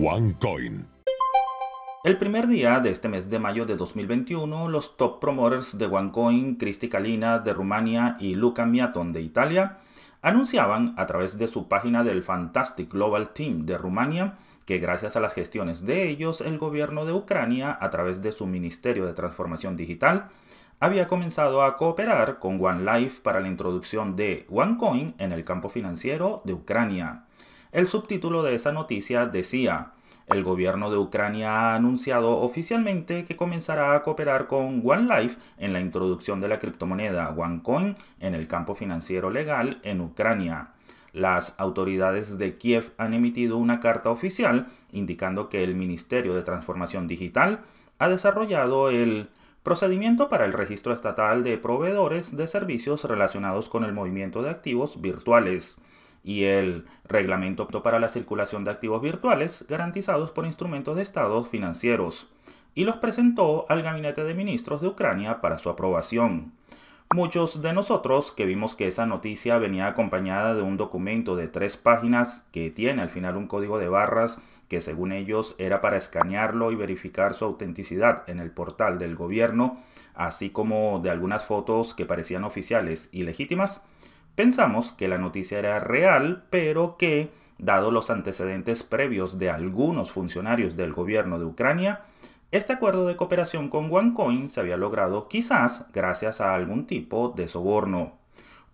OneCoin. El primer día de este mes de mayo de 2021, los top promoters de OneCoin, Cristi Kalina de Rumania y Luca Miaton de Italia, anunciaban a través de su página del Fantastic Global Team de Rumania que gracias a las gestiones de ellos, el gobierno de Ucrania, a través de su Ministerio de Transformación Digital, había comenzado a cooperar con OneLife para la introducción de OneCoin en el campo financiero de Ucrania. El subtítulo de esa noticia decía, el gobierno de Ucrania ha anunciado oficialmente que comenzará a cooperar con OneLife en la introducción de la criptomoneda OneCoin en el campo financiero legal en Ucrania. Las autoridades de Kiev han emitido una carta oficial indicando que el Ministerio de Transformación Digital ha desarrollado el procedimiento para el registro estatal de proveedores de servicios relacionados con el movimiento de activos virtuales y el reglamento para la circulación de activos virtuales garantizados por instrumentos de estados financieros, y los presentó al Gabinete de Ministros de Ucrania para su aprobación. Muchos de nosotros que vimos que esa noticia venía acompañada de un documento de tres páginas que tiene al final un código de barras que según ellos era para escanearlo y verificar su autenticidad en el portal del gobierno, así como de algunas fotos que parecían oficiales y legítimas, pensamos que la noticia era real, pero que, dado los antecedentes previos de algunos funcionarios del gobierno de Ucrania, este acuerdo de cooperación con OneCoin se había logrado quizás gracias a algún tipo de soborno.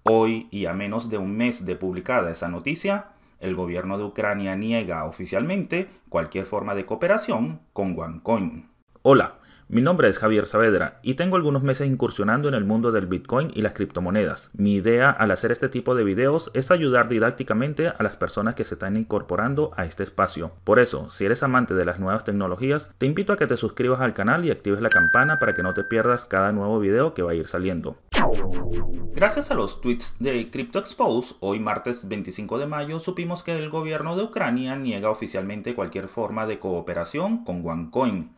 Hoy, y a menos de un mes de publicada esa noticia, el gobierno de Ucrania niega oficialmente cualquier forma de cooperación con OneCoin. Hola, mi nombre es Javier Saavedra y tengo algunos meses incursionando en el mundo del Bitcoin y las criptomonedas. Mi idea al hacer este tipo de videos es ayudar didácticamente a las personas que se están incorporando a este espacio. Por eso, si eres amante de las nuevas tecnologías, te invito a que te suscribas al canal y actives la campana para que no te pierdas cada nuevo video que va a ir saliendo. Gracias a los tweets de CryptoExpose, hoy martes 25 de mayo supimos que el gobierno de Ucrania niega oficialmente cualquier forma de cooperación con OneCoin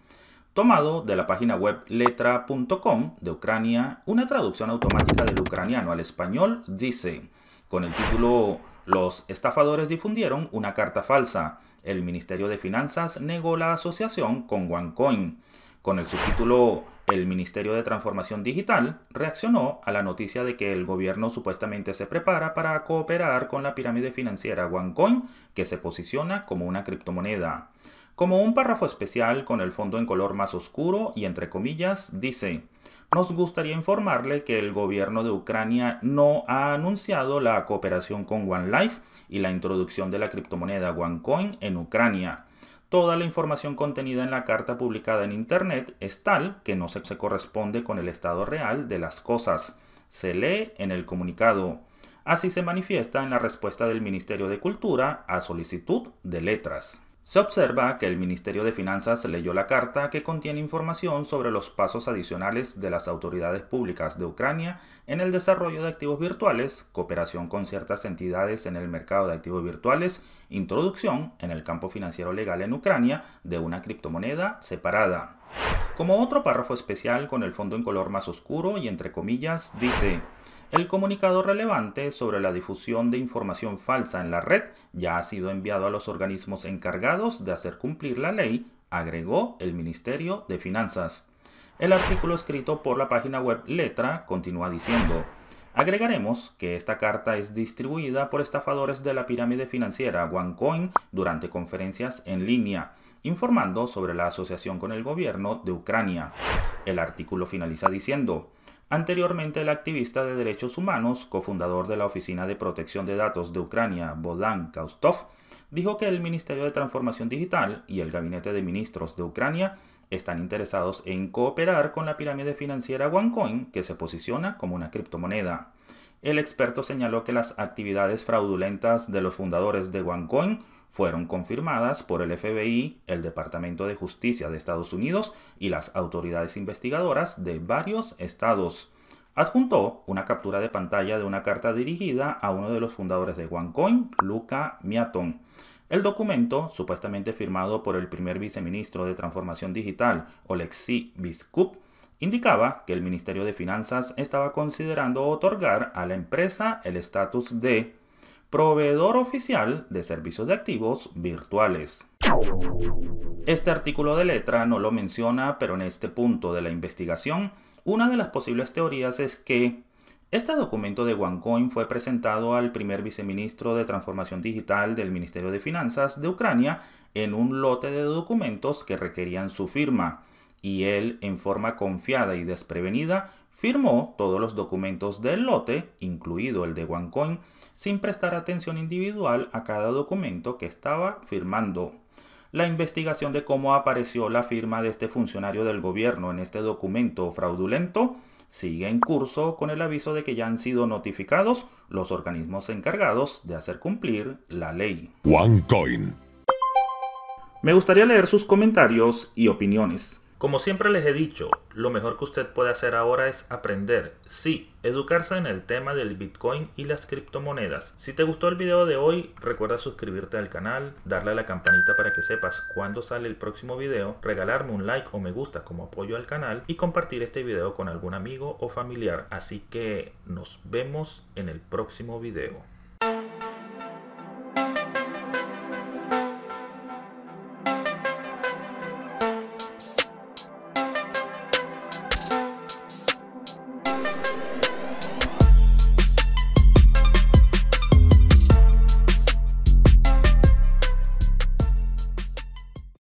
tomado de la página web letra.com de Ucrania, una traducción automática del ucraniano al español dice, con el título Los estafadores difundieron una carta falsa. El Ministerio de Finanzas negó la asociación con OneCoin. Con el subtítulo El Ministerio de Transformación Digital reaccionó a la noticia de que el gobierno supuestamente se prepara para cooperar con la pirámide financiera OneCoin, que se posiciona como una criptomoneda. Como un párrafo especial con el fondo en color más oscuro y entre comillas dice, nos gustaría informarle que el gobierno de Ucrania no ha anunciado la cooperación con OneLife y la introducción de la criptomoneda OneCoin en Ucrania. Toda la información contenida en la carta publicada en Internet es tal que no se corresponde con el estado real de las cosas. Se lee en el comunicado. Así se manifiesta en la respuesta del Ministerio de Cultura a solicitud de letras. Se observa que el Ministerio de Finanzas leyó la carta que contiene información sobre los pasos adicionales de las autoridades públicas de Ucrania en el desarrollo de activos virtuales, cooperación con ciertas entidades en el mercado de activos virtuales, introducción en el campo financiero legal en Ucrania de una criptomoneda separada. Como otro párrafo especial con el fondo en color más oscuro y entre comillas dice el comunicado relevante sobre la difusión de información falsa en la red ya ha sido enviado a los organismos encargados de hacer cumplir la ley, agregó el Ministerio de Finanzas. El artículo escrito por la página web Letra continúa diciendo, Agregaremos que esta carta es distribuida por estafadores de la pirámide financiera OneCoin durante conferencias en línea, informando sobre la asociación con el gobierno de Ucrania. El artículo finaliza diciendo, Anteriormente, el activista de derechos humanos, cofundador de la Oficina de Protección de Datos de Ucrania, Bodan Kaustov, dijo que el Ministerio de Transformación Digital y el Gabinete de Ministros de Ucrania están interesados en cooperar con la pirámide financiera OneCoin, que se posiciona como una criptomoneda. El experto señaló que las actividades fraudulentas de los fundadores de OneCoin fueron confirmadas por el FBI, el Departamento de Justicia de Estados Unidos y las autoridades investigadoras de varios estados. Adjuntó una captura de pantalla de una carta dirigida a uno de los fundadores de OneCoin, Luca Miaton. El documento, supuestamente firmado por el primer viceministro de Transformación Digital, Oleksiy Biskup, indicaba que el Ministerio de Finanzas estaba considerando otorgar a la empresa el estatus de proveedor oficial de servicios de activos virtuales. Este artículo de letra no lo menciona, pero en este punto de la investigación, una de las posibles teorías es que este documento de OneCoin fue presentado al primer viceministro de Transformación Digital del Ministerio de Finanzas de Ucrania en un lote de documentos que requerían su firma, y él, en forma confiada y desprevenida, firmó todos los documentos del lote, incluido el de OneCoin, sin prestar atención individual a cada documento que estaba firmando. La investigación de cómo apareció la firma de este funcionario del gobierno en este documento fraudulento sigue en curso con el aviso de que ya han sido notificados los organismos encargados de hacer cumplir la ley. OneCoin. Me gustaría leer sus comentarios y opiniones. Como siempre les he dicho, lo mejor que usted puede hacer ahora es aprender, sí, educarse en el tema del Bitcoin y las criptomonedas. Si te gustó el video de hoy, recuerda suscribirte al canal, darle a la campanita para que sepas cuándo sale el próximo video, regalarme un like o me gusta como apoyo al canal y compartir este video con algún amigo o familiar. Así que nos vemos en el próximo video.